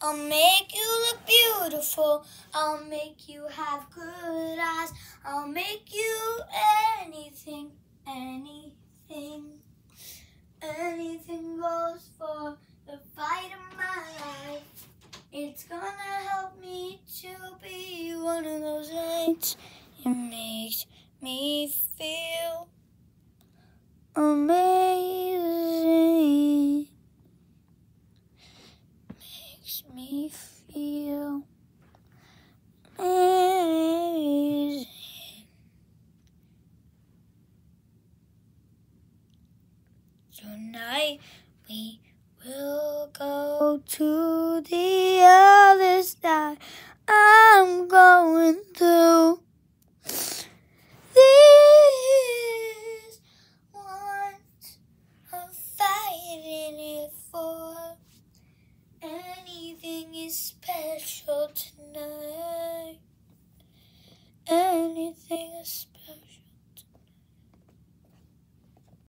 I'll make you look beautiful. I'll make you have good eyes. I'll make you anything, anything. Anything goes for the fight of my life. It's gonna help me to be one of those nights. It makes me feel amazing. Makes me feel amazing. Tonight we will go to the other side. Special tonight. Anything special.